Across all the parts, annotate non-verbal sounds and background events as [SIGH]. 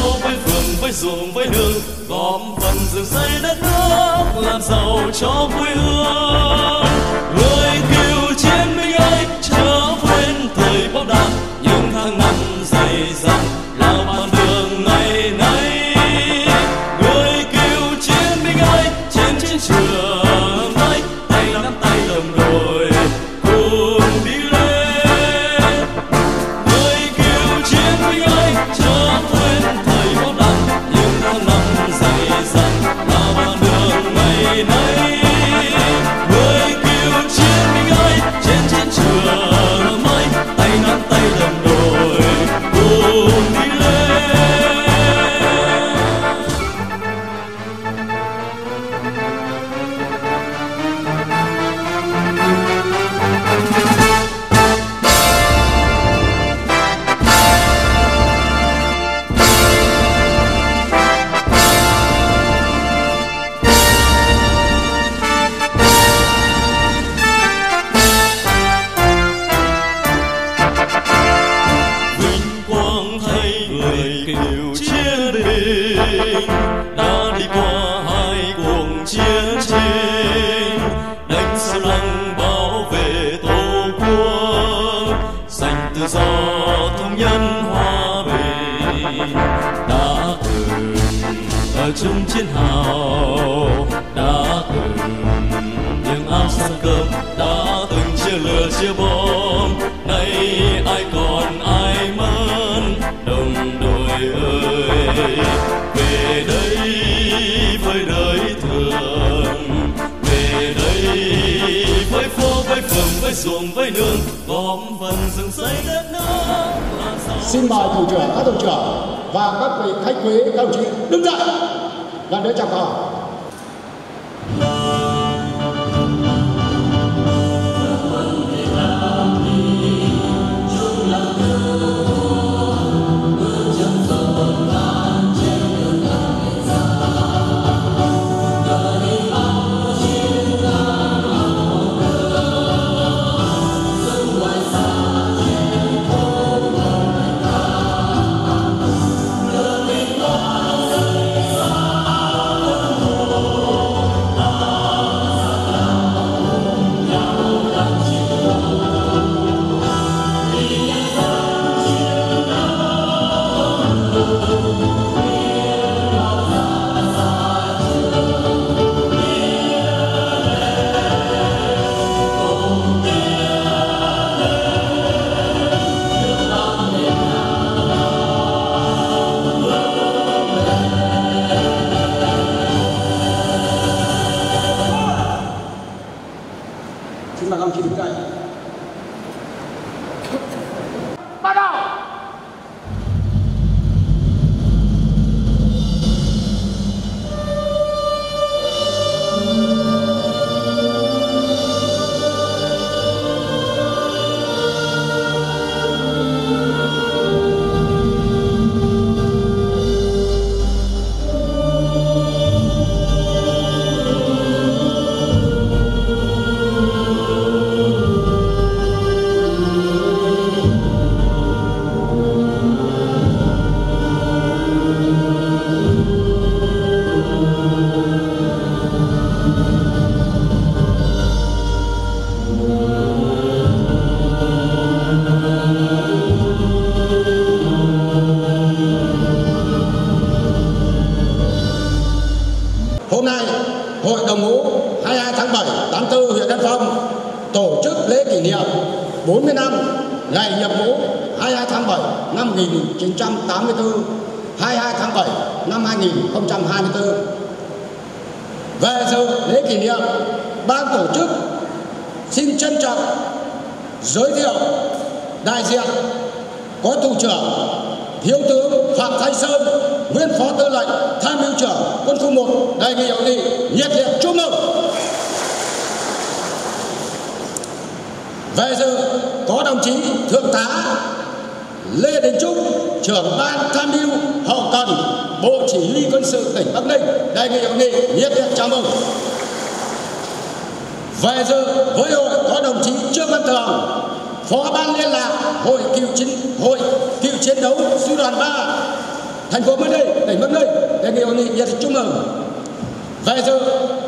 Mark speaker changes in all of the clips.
Speaker 1: phố với phường với ruộng, với đường góp phần dựng xây đất nước, làm giàu cho quê hương.
Speaker 2: các vị khách quý các đồng chí đứng dậy và đến chào cờ. 站。报告。nhiệm vụ 22 tháng 7 năm 1984, 22 tháng 7 năm 2024. Về dự lễ kỷ niệm, ban tổ chức xin trân trọng giới thiệu đại diện có thủ trưởng thiếu tướng phạm thanh sơn nguyên phó tư lệnh tham mưu trưởng quân khu 1 đề nghị hội nghị nhiệt liệt chúc mừng về dự có đồng chí thượng tá Lê Đình Trúc, trưởng ban tham mưu hậu cần Bộ Chỉ huy quân sự tỉnh Bắc Ninh đề nghị hội nghị nhiệt liệt chào mừng. Về dự với hội có đồng chí Trương Văn Thường, Phó ban liên lạc Hội cựu chiến Hội cựu chiến đấu sư đoàn 3 thành phố Bắc Ninh, tỉnh Bắc Ninh đề nghị hội nghị nhiệt liệt chúc mừng. Về dự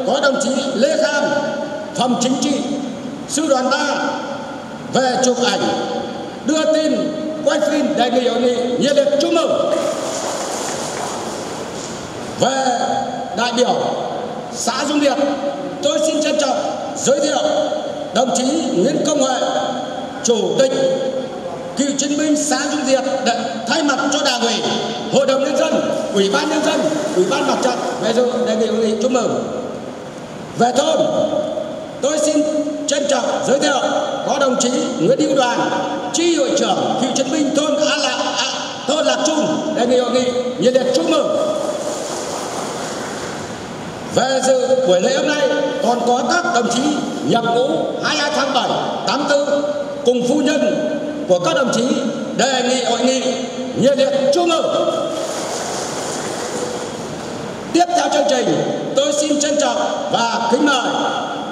Speaker 2: có đồng chí Lê Khang, phòng chính trị sư đoàn 3 về chụp ảnh đưa tin quay phim đề nghị hội nghị nhiệt liệt chúc mừng về đại biểu xã Dung Điệp, tôi xin trân trọng giới thiệu đồng chí Nguyễn Công Huệ chủ tịch cựu chiến binh xã Dung Diệt thay mặt cho đảng ủy hội đồng nhân dân ủy ban nhân dân ủy ban mặt trận về dự đề nghị hội nghị chúc mừng về thôn tôi xin trân trọng giới thiệu có đồng chí Nguyễn Hữu Đoàn chi hội trưởng cựu chiến binh thôn A Lạc à, thôn Lạc Trung đề nghị hội nghị. Nhiệt liệt chúc mừng. Về dự buổi lễ hôm nay còn có các đồng chí nhập ngũ 22 tháng 7 84 cùng phu nhân của các đồng chí đề nghị hội nghị. Nhiệt liệt chúc mừng. Tiếp theo chương trình tôi xin trân trọng và kính mời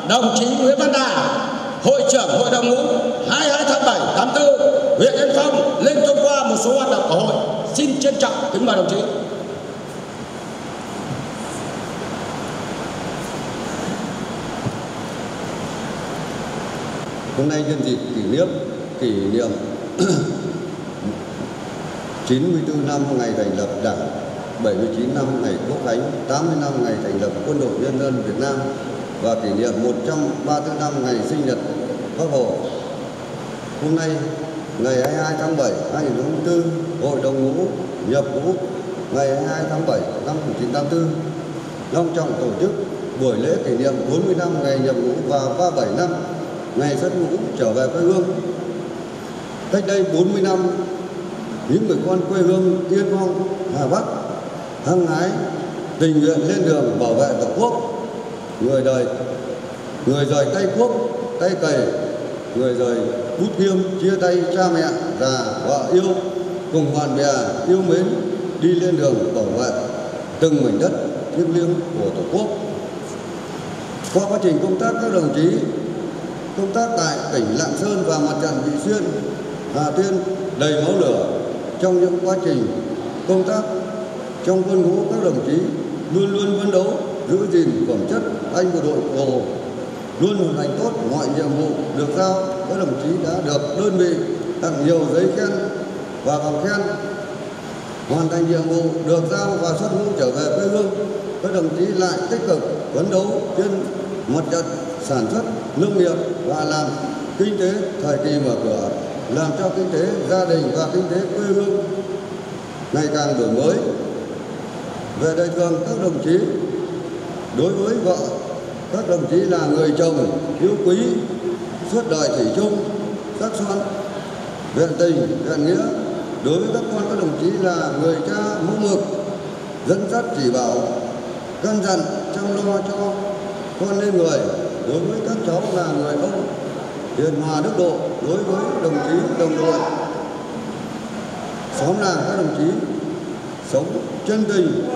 Speaker 2: đồng chí Nguyễn Văn Đà hội trưởng hội đồng ngũ 22 tháng 7 84 huyện Yên Phong lên thông qua một số hoạt động của hội. Xin trân trọng kính mời đồng chí.
Speaker 3: Hôm nay nhân dịp kỷ niệm kỷ niệm [CLEARS THROAT] 94 năm ngày thành lập Đảng, 79 năm ngày Quốc khánh, 80 năm ngày thành lập Quân đội Nhân dân Việt Nam và kỷ niệm 134 năm ngày sinh nhật Bác Hồ. Hôm nay, ngày 22 tháng 7 2004, Hội đồng ngũ nhập ngũ ngày 22 tháng 7 năm 1984 long trọng tổ chức buổi lễ kỷ niệm 40 năm ngày nhập ngũ và 37 năm ngày xuất ngũ trở về quê hương. Cách đây 40 năm, những người con quê hương Yên Phong, Hà Bắc hăng hái tình nguyện lên đường bảo vệ tổ quốc. Người đời, người rời tay quốc, tay cày, người rời bút kiêm chia tay cha mẹ, già, vợ yêu. Cùng bạn bè yêu mến đi lên đường bảo vệ từng mảnh đất thiêng liêng của tổ quốc. Qua quá trình công tác các đồng chí công tác tại tỉnh Lạng Sơn và mặt trận Vị Xuyên, Hà Tiên đầy máu lửa. Trong những quá trình công tác trong quân ngũ các đồng chí luôn luôn phấn đấu giữ gìn phẩm chất anh bộ đội Hồ luôn hoàn thành tốt mọi nhiệm vụ được giao các đồng chí đã được đơn vị tặng nhiều giấy khen và bằng khen. Hoàn thành nhiệm vụ được giao và xuất ngũ trở về quê hương các đồng chí lại tích cực phấn đấu trên mặt trận sản xuất, nông nghiệp và làm kinh tế thời kỳ mở cửa, làm cho kinh tế gia đình và kinh tế quê hương ngày càng đổi mới. Về đời thường các đồng chí đối với vợ, các đồng chí là người chồng yêu quý, suốt đời thủy chung, sắc son vẹn tình vẹn nghĩa. Đối với các con, các đồng chí là người cha mẫu mực, dẫn dắt chỉ bảo, căn dặn, chăm lo cho con lên người. Đối với các cháu là người ông, hiền hòa đức độ. Đối với đồng chí, đồng đội, xóm làng các đồng chí, sống chân tình,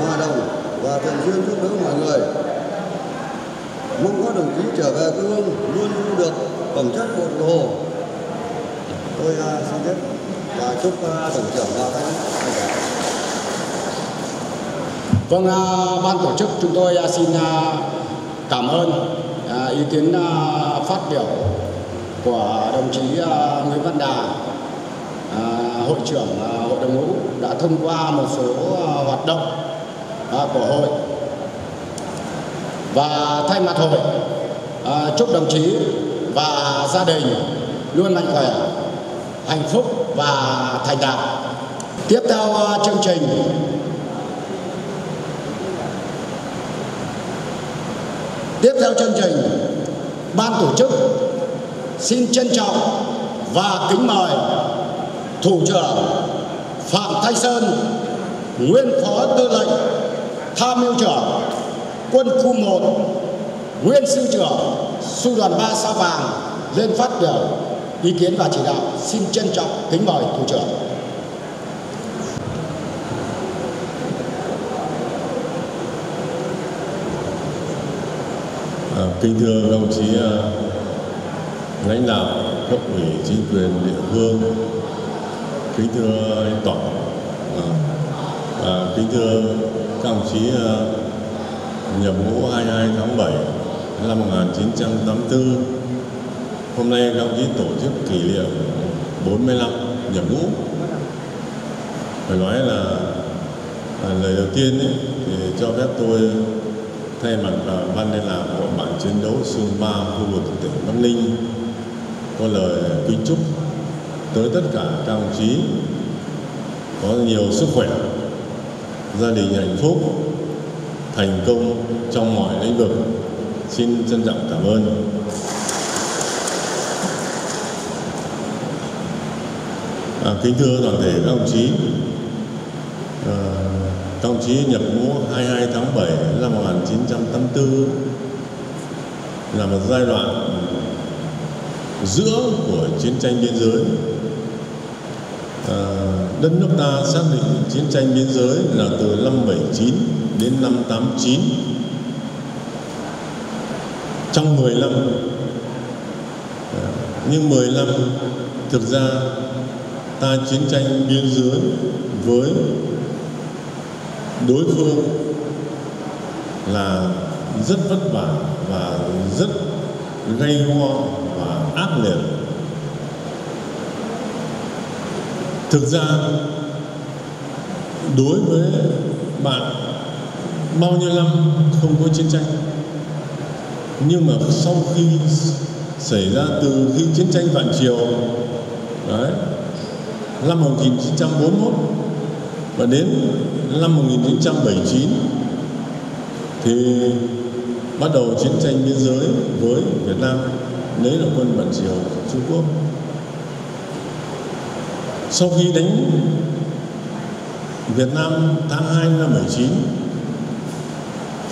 Speaker 3: hòa đồng và thường xuyên giúp đỡ mọi người. Mong các đồng chí trở về quê hương luôn luôn được phẩm chất bộ hồ. Tôi uh, xin phép và chúc uh, tổng trưởng và các
Speaker 2: Vâng, uh, ban tổ chức chúng tôi uh, xin uh, cảm ơn uh, ý kiến uh, phát biểu của đồng chí uh, Nguyễn Văn Đà, hội trưởng hội đồng ngũ đã thông qua một số hoạt động À, của hội và thay mặt hội à, chúc đồng chí và gia đình luôn mạnh khỏe, hạnh phúc và thành đạt. Tiếp theo à, chương trình Tiếp theo chương trình, ban tổ chức xin trân trọng và kính mời thủ trưởng Phạm Thanh Sơn, nguyên phó tư lệnh tham mưu trưởng quân khu 1, nguyên sư trưởng sư đoàn 3 sao vàng lên phát biểu ý kiến và chỉ đạo. Xin trân trọng kính mời thủ trưởng.
Speaker 4: À, kính thưa đồng chí à, lãnh đạo cấp ủy chính quyền địa phương. Kính thưa anh tổng. À, à, kính thưa các đồng chí ờ, nhập ngũ 22 tháng 7 năm 1984 hôm nay các đồng chí tổ chức kỷ niệm 45 nhập ngũ. Phải nói là à, lời đầu tiên ấy, thì cho phép tôi thay mặt uh, ban liên lạc của bản chiến đấu xung ba khu vực tỉnh Bắc Ninh có lời kính chúc tới tất cả các đồng chí có nhiều sức khỏe, gia đình hạnh phúc, thành công trong mọi lĩnh vực. Xin trân trọng cảm ơn. À, kính thưa toàn thể các đồng chí, à, các đồng chí nhập ngũ 22 tháng 7 năm 1984 là một giai đoạn giữa của chiến tranh biên giới. À, đất nước ta xác định chiến tranh biên giới là từ năm 79 đến năm 89. Trong 10 năm à, nhưng 10 năm, thực ra ta chiến tranh biên giới với đối phương là rất vất vả và rất gây go và ác liệt thực ra, đối với bạn, bao nhiêu năm không có chiến tranh, nhưng mà sau khi xảy ra từ khi chiến tranh vạn triều đấy, năm 1941 và đến năm 1979 thì bắt đầu chiến tranh biên giới với Việt Nam lấy là quân Vạn Triều Trung Quốc sau khi đánh Việt Nam tháng 2 năm 79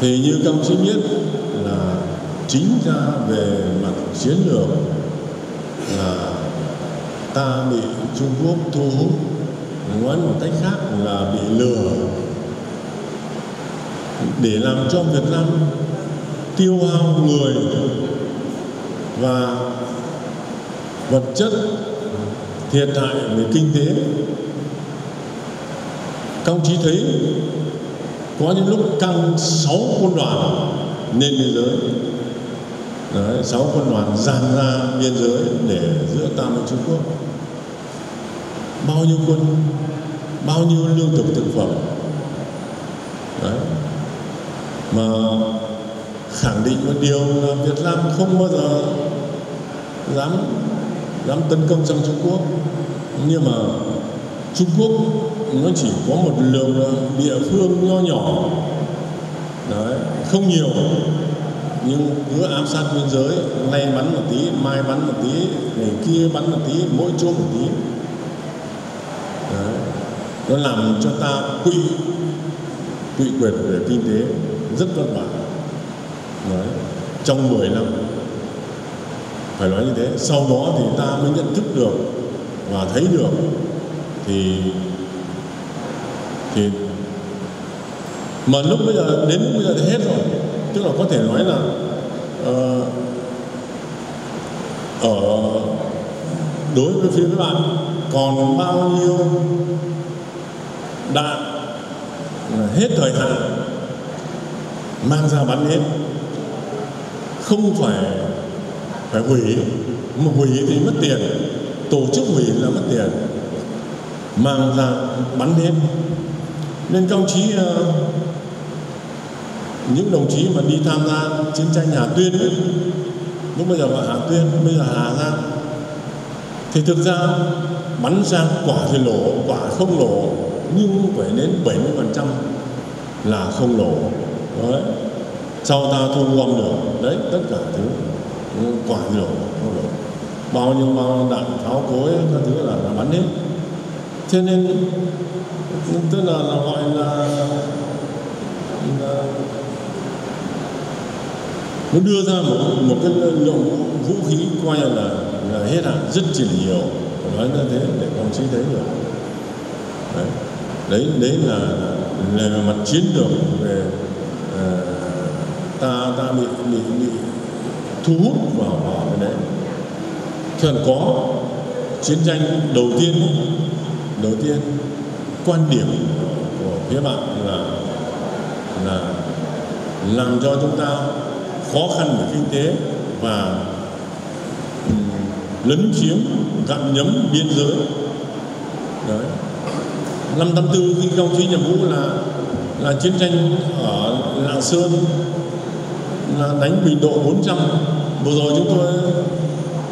Speaker 4: thì như các ông chí biết là chính ra về mặt chiến lược là ta bị Trung Quốc thu hút. Nói một cách khác là bị lừa. Để làm cho Việt Nam tiêu hao người và vật chất thiệt hại về kinh tế. Các ông chí thấy có những lúc căng sáu quân đoàn lên biên giới. Đấy, 6 quân đoàn dàn ra biên giới để giữa ta và Trung Quốc. Bao nhiêu quân bao nhiêu lương thực thực phẩm. Đấy. mà khẳng định một điều là Việt Nam không bao giờ dám dám tấn công sang Trung Quốc nhưng mà Trung Quốc nó chỉ có một lượng địa phương nho nhỏ Đấy, không nhiều nhưng cứ ám sát biên giới nay bắn một tí mai bắn một tí ngày kia bắn một tí mỗi chỗ một tí Đấy. nó làm cho ta quỵ quỵ quyền về kinh tế rất vất vả Đấy. trong 10 năm phải nói như thế. Sau đó thì ta mới nhận thức được và thấy được thì thì mà lúc bây giờ đến lúc bây giờ thì hết rồi. Tức là có thể nói là uh, ở đối với phía các bạn còn bao nhiêu đạn hết thời hạn mang ra bắn hết. Không phải phải hủy mà hủy thì mất tiền. Tổ chức hủy là mất tiền. Mang ra bắn hết nên công chí ờ, những đồng chí mà đi tham gia chiến tranh Hà Tuyên ấy, lúc bây giờ gọi Hà Tuyên bây giờ Hà Giang thì thực ra bắn ra quả thì nổ quả không nổ nhưng phải đến 70 phần trăm là không nổ đấy. Sau ta thu gom được. Đấy tất cả thứ quả nổ nó nổ bao nhiêu bao đạn pháo cối các thứ là, là bắn hết cho nên tức là, là gọi là, là nó đưa ra một một cái lượng vũ khí coi là là hết hạn rất chỉ nhiều nói như thế để công chí thấy được đấy đấy, đấy là, là, là mặt chiến lược về à, ta ta bị bị bị thu hút vào vào cái đấy. Thường có chiến tranh đầu tiên đầu tiên, quan điểm của phía bạn là là làm cho chúng ta khó khăn về kinh tế và ừ, lấn chiếm gặm nhấm biên giới. Đấy. Năm 84 khi công chí nhập ngũ là là chiến tranh ở Lạng Sơn là đánh bình độ 400 vừa rồi chúng tôi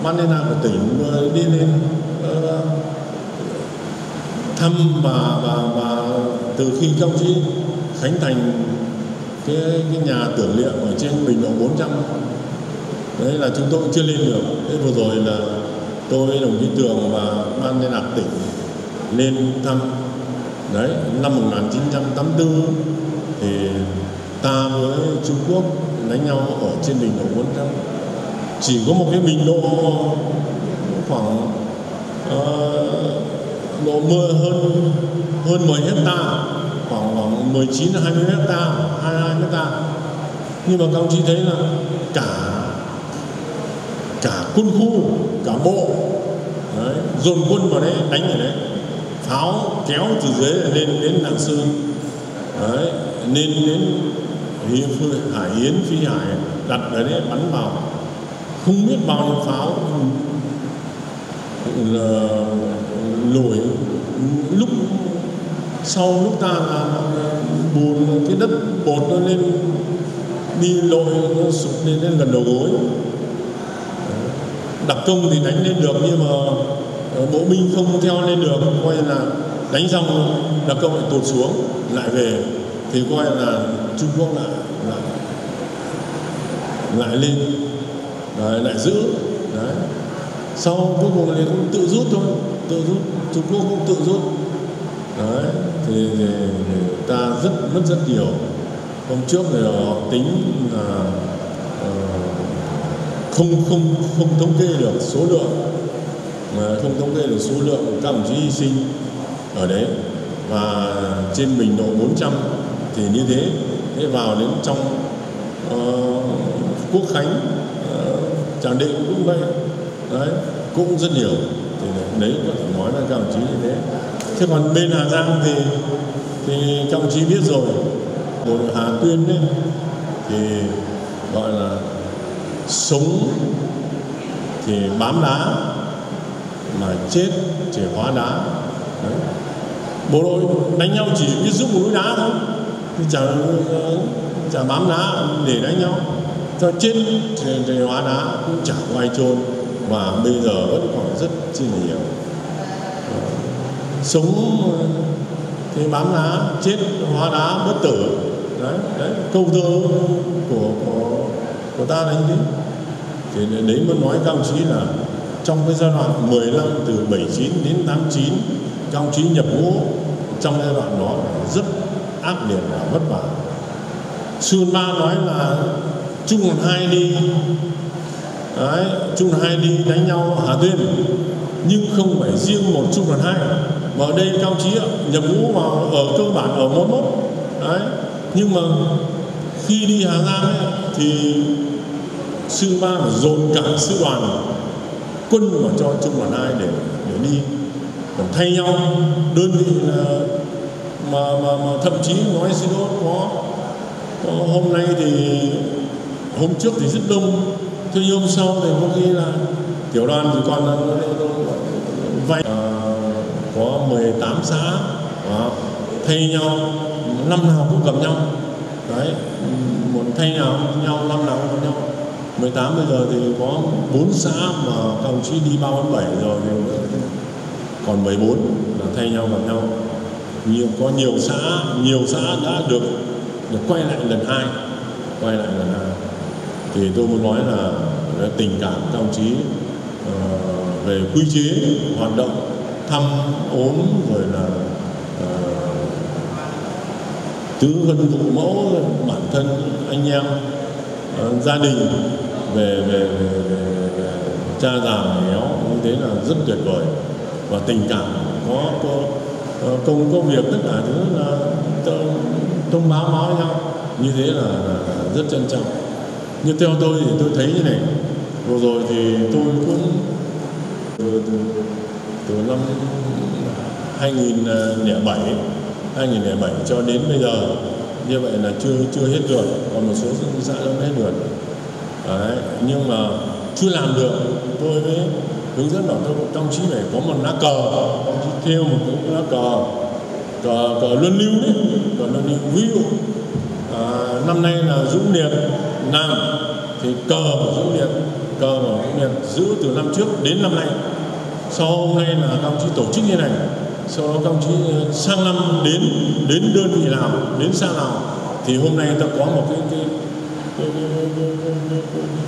Speaker 4: ban liên lạc của tỉnh đi lên uh, thăm và, và và từ khi công chí khánh thành cái, cái nhà tưởng niệm ở trên bình độ 400 đấy là chúng tôi cũng chưa lên được. Thế vừa rồi là tôi đồng chí tường và ban liên lạc tỉnh lên thăm. Đấy năm 1984 thì ta với Trung Quốc đánh nhau ở trên bình độ 400 chỉ có một cái bình độ khoảng uh, độ mưa hơn hơn 10 hecta khoảng khoảng 19 20 hecta 22 hecta nhưng mà các ông chí thấy là cả cả quân khu cả bộ đấy, dồn quân vào đấy đánh ở đấy pháo kéo từ dưới lên đến lạng sơn đấy nên đến hải yến phi hải, đặt ở đấy bắn vào. Không biết bao nhiêu pháo là ờ, lùi lúc sau lúc ta là bùn cái đất bột nó lên, đi lội, nó sụp lên lên gần đầu gối. Đặc công thì đánh lên được nhưng mà ờ, bộ binh không theo lên được, coi là đánh xong, đặc công lại tụt xuống, lại về thì coi là trung quốc lại lại lại lên đấy, lại giữ. Đấy. Sau cuối cùng thì cũng tự rút thôi tự rút. Trung quốc cũng tự rút. Đấy thì, thì, thì ta rất mất rất nhiều. Hôm trước thì họ tính là uh, không không không thống kê được số lượng. Mà không thống kê được số lượng của các đồng chí hy sinh ở đấy. Và trên mình độ 400 thì như thế. Thế vào đến trong uh, quốc khánh uh, tràng định cũng vậy. Đấy cũng rất nhiều. Thì đấy có thể nói với các đồng chí như thế. Thế còn bên hà giang thì thì các đồng chí biết rồi. Bộ đội hà tuyên đấy thì gọi là sống thì bám đá mà chết chỉ hóa đá. Đấy. bộ đội đánh nhau chỉ biết giúp một núi đá thôi chả chả bám đá để đánh nhau. Cho chết thì, hóa đá cũng chả có ai chôn. Và bây giờ vẫn còn rất chi là nhiều. Sống thì bám đá chết hóa đá bất tử. Đấy, đấy câu thơ của của của ta đấy. Như thế thì đấy mới nói các ông chí là trong cái giai đoạn 15 từ 79 đến 89 các ông chí nhập ngũ trong giai đoạn đó rất ác liệt và vất vả. Sư Ba nói là chung một hai đi. Đấy, chung một hai đi đánh nhau Hà Tuyên nhưng không phải riêng một chung đoàn hai. Mà ở đây cao trí, nhập ngũ vào ở cơ bản ở mốt mốt. Đấy nhưng mà khi đi Hà Giang ấy, thì sư ba phải dồn cả sư đoàn quân vào cho trung đoàn hai để để đi. Còn thay nhau. Đơn vị là mà mà, mà thậm chí nói xin lỗi có, có hôm nay thì hôm trước thì rất đông thế nhưng hôm sau thì có khi là tiểu đoàn thì còn là vay. À, có 18 xã à, thay nhau năm nào cũng gặp nhau. Đấy một thay nhau nhau năm nào cũng gặp nhau. 18 bây giờ thì có 4 xã mà các đồng chí đi 347 rồi thì còn 14 là thay nhau gặp nhau nhiều có nhiều xã nhiều xã đã được được quay lại lần hai quay lại lần hai. Thì tôi muốn nói là tình cảm các đồng chí uh, về quy chế hoạt động thăm ốm rồi là uh, tứ hân phụ mẫu bản thân anh em uh, gia đình về, về, về, về, về cha già nghèo như thế là rất tuyệt vời. Và tình cảm có có cùng công có việc tất cả thứ là thông báo báo nhau. Như thế là, là, là rất trân trọng. Nhưng theo tôi thì tôi thấy như này. Vừa rồi thì tôi cũng từ, từ, từ năm 2007 2007 cho đến bây giờ như vậy là chưa chưa hết được. Còn một số xã đã hết được. Đấy, nhưng mà chưa làm được. Tôi mới hướng dẫn bảo tôi trong chí phải có một lá cờ. Đồng chí theo một cái lá cờ cờ cờ luân lưu đấy cờ luân lưu. Ví dụ à, năm nay là dũng liệt nam thì cờ của dũng liệt cờ của dũng liệt giữ từ năm trước đến năm nay. Sau hôm nay là các ông chí tổ chức như này. Sau đó các ông chí ờ, sang năm đến đến đơn vị nào đến xa nào thì hôm nay ta có một cái, cái,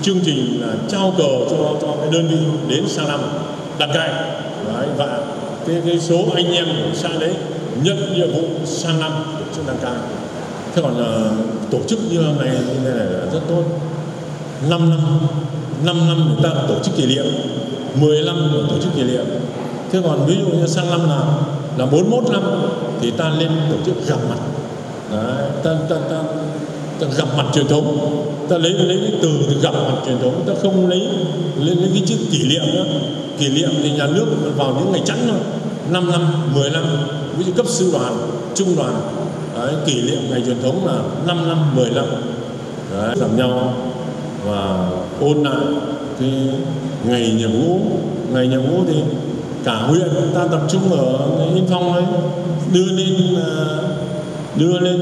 Speaker 4: chương trình là trao cờ cho cho cái đơn vị đến sang năm đặt cài đấy, và cái, cái số anh em của xã đấy nhận nhiệm vụ sang năm tổ chức đăng cai. Thế còn là tổ chức như hôm nay như này là rất tốt. 5 năm 5 năm người ta tổ chức kỷ niệm 10 năm tổ chức kỷ niệm. Thế còn ví dụ như sang năm là là 41 năm thì ta lên tổ chức gặp mặt. Đấy, ta, ta, ta, ta gặp mặt truyền thống. Ta lấy lấy cái từ gặp mặt truyền thống. Ta không lấy lấy, lấy cái chữ kỷ niệm nữa. Kỷ niệm thì nhà nước vào những ngày chẵn thôi. 5 năm 10 năm. Ví dụ cấp sư đoàn trung đoàn. Đấy, kỷ niệm ngày truyền thống là 5 năm 10 năm. Đấy, gặp nhau và ôn lại cái ngày nhập ngũ. Ngày nhập ngũ thì cả huyện ta tập trung ở Yên Phong đấy. Đưa lên à, đưa lên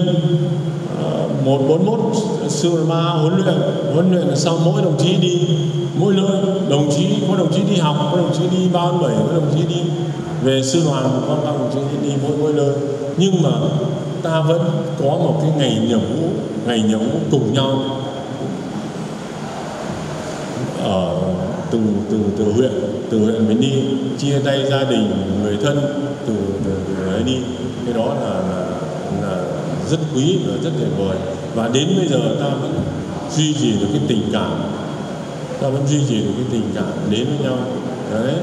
Speaker 4: một bốn mốt sư ma huấn luyện huấn luyện là sau mỗi đồng chí đi mỗi nơi đồng chí có đồng chí đi học có đồng chí đi ba bảy có đồng chí đi về sư đoàn có các đồng chí đi mỗi mỗi nơi nhưng mà ta vẫn có một cái ngày nhập ngũ ngày nhập ngũ cùng nhau. Ở từ từ từ huyện từ huyện mình đi chia tay gia đình người thân từ từ, từ ấy đi. Cái đó là là rất quý và rất tuyệt vời và đến bây giờ ta vẫn duy trì được cái tình cảm. Ta vẫn duy trì được cái tình cảm đến với nhau. Đấy.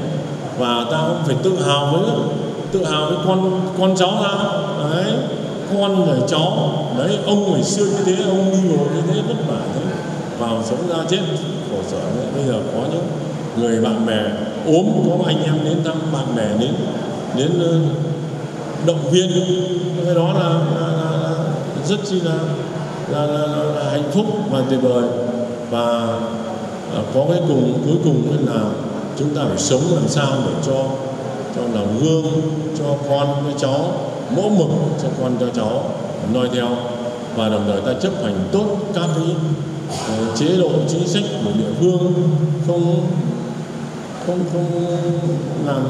Speaker 4: Và ta cũng phải tự hào với tự hào với con con cháu ta. Đấy. Con người cháu. Đấy, ông ngày xưa như thế, ông đi bộ như thế, vất vả thế. Vào sống ra chết, khổ sở đấy bây giờ có những người bạn bè ốm, có anh em đến thăm, bạn bè đến đến ờ, động viên. Cái đó là rất chi là là, là, là, là hạnh phúc và tuyệt vời. Và à, có cái cùng cuối cùng là chúng ta phải sống làm sao để cho cho làm gương cho con cho cháu mẫu mực cho con cho cháu noi theo. Và đồng thời ta chấp hành tốt các cái à, chế độ chính sách của địa phương. Không không không làm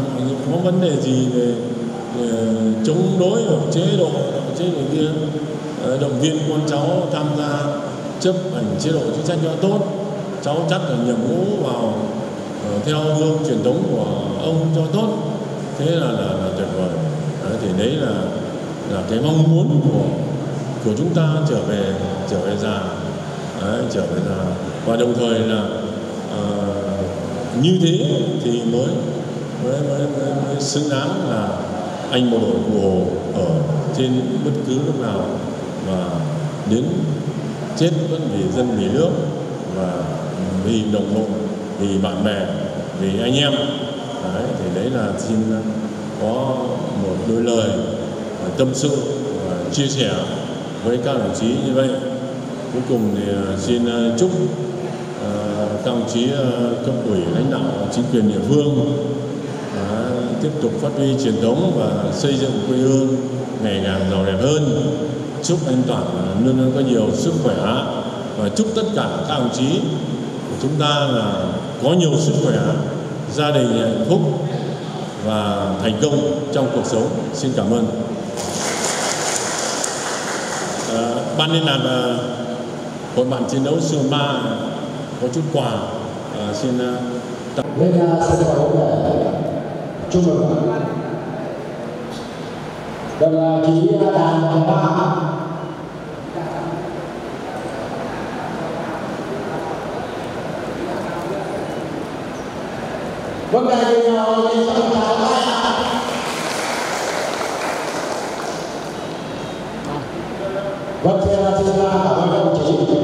Speaker 4: có vấn đề gì về Ờ, chống đối hoặc chế độ chế độ kia. Ờ, động viên con cháu tham gia chấp hành chế độ chính sách cho tốt. Cháu chắc là nhập ngũ vào ờ, theo gương truyền thống của ông cho tốt. Thế là là, là tuyệt vời. Đấy, thì đấy là là cái mong muốn của của chúng ta trở về trở về già. Đấy, trở về già. Và đồng thời là uh, như thế thì mới mới, mới, mới, mới xứng đáng là anh bộ đội cụ hồ ở trên bất cứ lúc nào và đến chết vẫn vì dân vì nước và vì đồng đội vì bạn bè vì anh em. Đấy, thì đấy là xin có một đôi lời tâm sự và chia sẻ với các đồng chí như vậy. Cuối cùng thì à, xin à, chúc à, các đồng chí cấp ủy lãnh đạo chính quyền địa phương tiếp tục phát huy truyền thống và xây dựng quê hương ngày càng giàu đẹp hơn. Chúc anh toàn, luôn luôn có nhiều sức khỏe và chúc tất cả các đồng chí của chúng ta là có nhiều sức khỏe gia đình hạnh phúc và thành công trong cuộc sống. Xin cảm ơn. À, ban liên lạc à, hội bạn chiến đấu sư ba có chút quà. À, xin à,
Speaker 2: tặng. Lên sân khấu để chúc mừng. Được đồng chí đàn và ba vâng đại diện thì trọng chào hai ạ vâng xin xin cảm ơn đồng chí.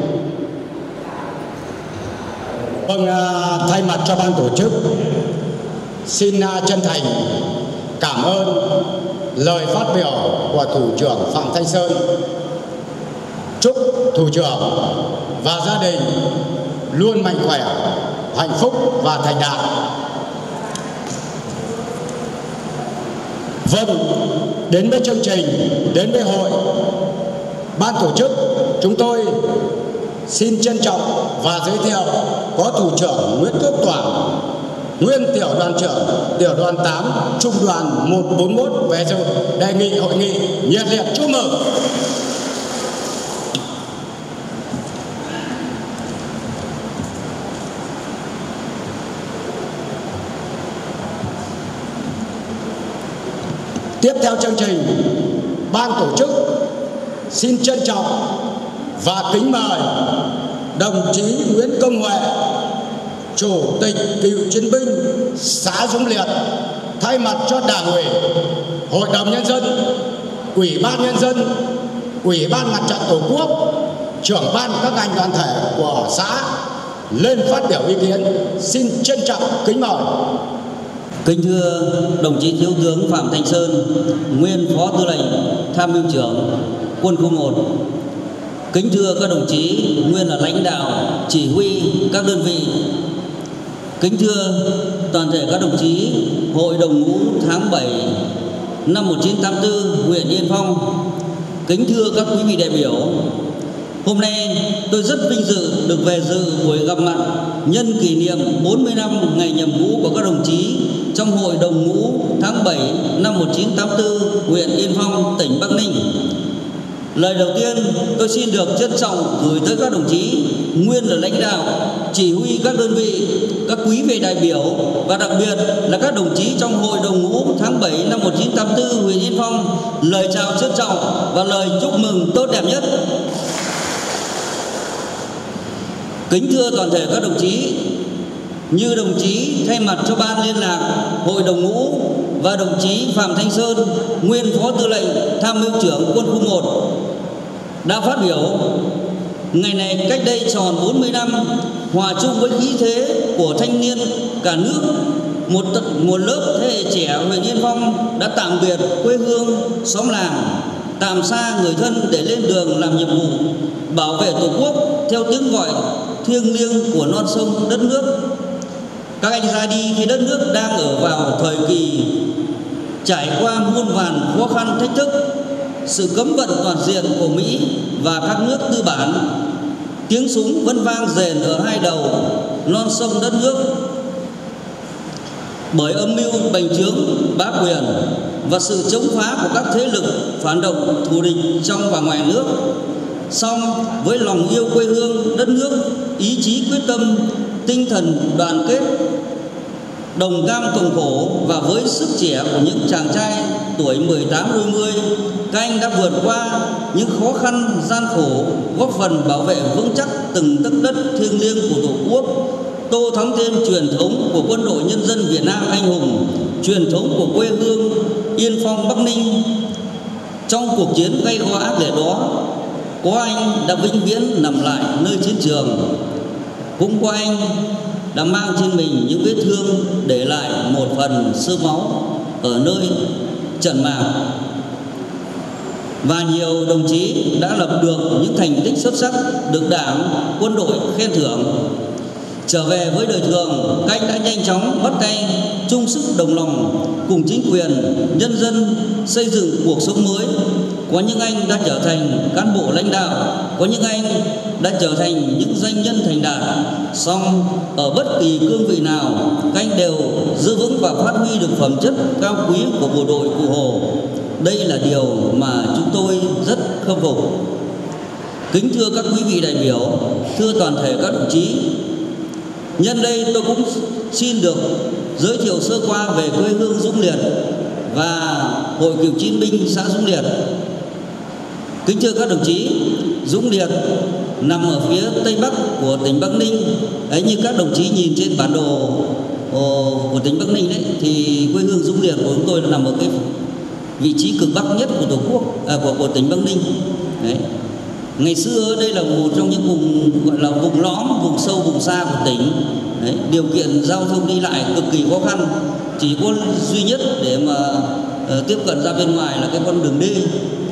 Speaker 2: Vâng à, thay mặt cho ban tổ chức xin à, chân thành cảm ơn lời phát biểu của thủ trưởng phạm thanh sơn. Chúc thủ trưởng và gia đình luôn mạnh khỏe, hạnh phúc và thành đạt. Vâng đến với chương trình, đến với hội, ban tổ chức, chúng tôi xin trân trọng và giới thiệu có thủ trưởng nguyễn quốc toản nguyên tiểu đoàn trưởng tiểu đoàn 8 trung đoàn 141 về dự đề nghị hội nghị nhiệt liệt chúc mừng. Tiếp theo chương trình, ban tổ chức xin trân trọng và kính mời đồng chí Nguyễn Công Huệ, Chủ tịch cựu chiến binh xã Dũng Liệt thay mặt cho Đảng ủy, Hội đồng Nhân dân, Ủy ban Nhân dân, Ủy ban Mặt trận Tổ quốc, trưởng ban các ngành đoàn thể của xã lên phát biểu ý kiến. Xin trân trọng kính mời.
Speaker 5: Kính thưa đồng chí Thiếu tướng Phạm Thanh Sơn, nguyên Phó Tư lệnh Tham mưu trưởng Quân khu 1. Kính thưa các đồng chí nguyên là lãnh đạo chỉ huy các đơn vị. Kính thưa toàn thể các đồng chí Hội đồng ngũ tháng 7 năm 1984 huyện Yên Phong. Kính thưa các quý vị đại biểu, Hôm nay tôi rất vinh dự được về dự buổi gặp mặt nhân kỷ niệm 40 năm ngày nhập ngũ của các đồng chí trong Hội đồng ngũ tháng 7 năm 1984 huyện Yên Phong, tỉnh Bắc Ninh. Lời đầu tiên tôi xin được trân trọng gửi tới các đồng chí nguyên là lãnh đạo, chỉ huy các đơn vị, các quý vị đại biểu và đặc biệt là các đồng chí trong Hội đồng ngũ tháng 7 năm 1984 huyện Yên Phong lời chào trân trọng và lời chúc mừng tốt đẹp nhất. Kính thưa toàn thể các đồng chí, như đồng chí thay mặt cho ban liên lạc Hội đồng ngũ và đồng chí Phạm Thanh Sơn, nguyên Phó Tư lệnh Tham mưu trưởng Quân khu 1 đã phát biểu Ngày này cách đây tròn 40 năm, hòa chung với khí thế của thanh niên cả nước, một một lớp thế hệ trẻ huyện Yên Phong đã tạm biệt quê hương, xóm làng, tạm xa người thân để lên đường làm nhiệm vụ bảo vệ Tổ quốc theo tiếng gọi thiêng liêng của non sông đất nước. Các anh ra đi khi đất nước đang ở vào thời kỳ trải qua muôn vàn khó khăn thách thức, sự cấm vận toàn diện của Mỹ và các nước tư bản. Tiếng súng vẫn vang rền ở hai đầu, non sông đất nước. Bởi âm mưu bành trướng, bá quyền và sự chống phá của các thế lực phản động thù địch trong và ngoài nước. Song với lòng yêu quê hương đất nước, ý chí quyết tâm, tinh thần đoàn kết, đồng cam cộng khổ và với sức trẻ của những chàng trai tuổi 18 đôi mươi, các anh đã vượt qua những khó khăn, gian khổ, góp phần bảo vệ vững chắc từng tấc đất thiêng liêng của tổ quốc. Tô thắm thêm truyền thống của quân đội nhân dân Việt Nam anh hùng, truyền thống của quê hương Yên Phong Bắc Ninh. Trong cuộc chiến gây go ác liệt đó, có anh đã vĩnh viễn nằm lại nơi chiến trường. Cũng có anh đã mang trên mình những vết thương để lại một phần sương máu ở nơi trận mạc. Và nhiều đồng chí đã lập được những thành tích xuất sắc được đảng, quân đội khen thưởng. Trở về với đời thường các anh đã nhanh chóng bắt tay, chung sức đồng lòng cùng chính quyền, nhân dân xây dựng cuộc sống mới có những anh đã trở thành cán bộ lãnh đạo, có những anh đã trở thành những doanh nhân thành đạt. Song ở bất kỳ cương vị nào, các anh đều giữ vững và phát huy được phẩm chất cao quý của bộ đội cụ hồ. Đây là điều mà chúng tôi rất khâm phục. Kính thưa các quý vị đại biểu, thưa toàn thể các đồng chí, nhân đây tôi cũng xin được giới thiệu sơ qua về quê hương dũng liệt và hội cựu chiến binh xã dũng liệt. Kính thưa các đồng chí, Dũng Liệt nằm ở phía tây bắc của tỉnh Bắc Ninh. Ấy như các đồng chí nhìn trên bản đồ ờ, của tỉnh Bắc Ninh đấy thì quê hương Dũng Liệt của chúng tôi là nằm ở cái vị trí cực bắc nhất của tổ quốc à, của của tỉnh Bắc Ninh. Đấy. Ngày xưa đây là một trong những vùng gọi là vùng lõm vùng sâu vùng xa của tỉnh. Đấy, điều kiện giao thông đi lại cực kỳ khó khăn. Chỉ có duy nhất để mà uh, tiếp cận ra bên ngoài là cái con đường D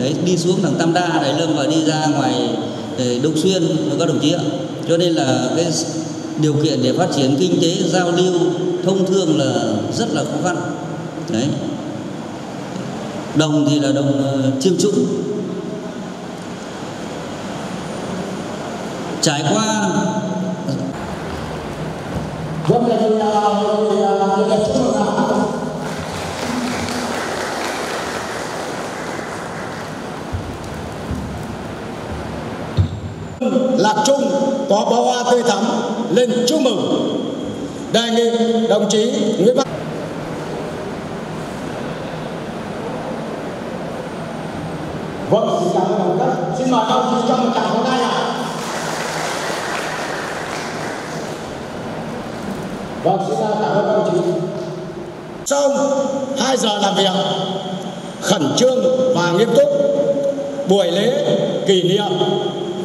Speaker 5: đấy, đi xuống thằng Tam Đa Đại Lâm và đi ra ngoài ờ, Đông Xuyên các đồng chí ạ. Cho nên là cái điều kiện để phát triển kinh tế, giao lưu, thông thương là rất là khó khăn. Đấy. Đồng thì là đồng ờ, chiêm trũng. Trải qua.
Speaker 2: Vâng là thì là thì chúc mừng ạ Lạc Trung có bó hoa tươi thắm lên chúc mừng đề nghị đồng chí Nguyễn Văn Vâng, xin cảm ơn đồng chí. Xin mời ông chí cho một tràng pháo tay ạ. Vâng, xin cảm ơn đồng chí. Sau 2 giờ làm việc khẩn trương và nghiêm túc, buổi lễ kỷ niệm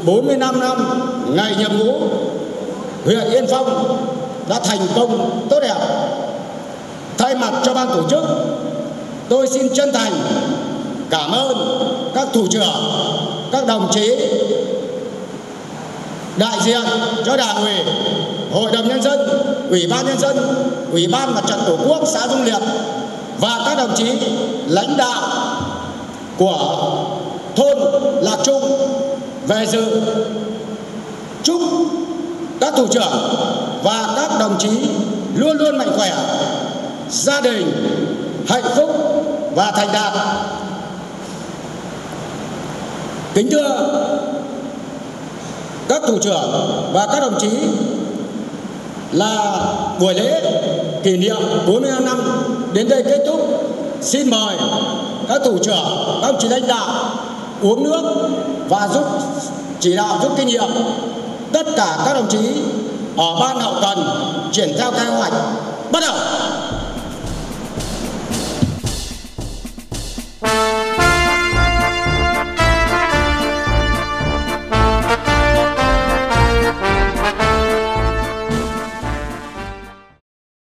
Speaker 2: 45 năm ngày nhập ngũ huyện Yên Phong đã thành công tốt đẹp. Thay mặt cho ban tổ chức, tôi xin chân thành cảm ơn các thủ trưởng, các đồng chí đại diện cho đảng ủy, hội đồng nhân dân, ủy ban nhân dân, ủy ban mặt trận tổ quốc xã Dung Liệt và các đồng chí lãnh đạo của thôn Lạc Trung về dự chúc các thủ trưởng và các đồng chí luôn luôn mạnh khỏe, gia đình hạnh phúc và thành đạt. Kính thưa các thủ trưởng và các đồng chí là buổi lễ kỷ niệm 45 năm đến đây kết thúc. Xin mời các thủ trưởng, các đồng chí lãnh đạo uống nước và rút chỉ đạo rút kinh nghiệm. Tất cả các đồng chí ở ban hậu cần triển theo kế hoạch bắt đầu.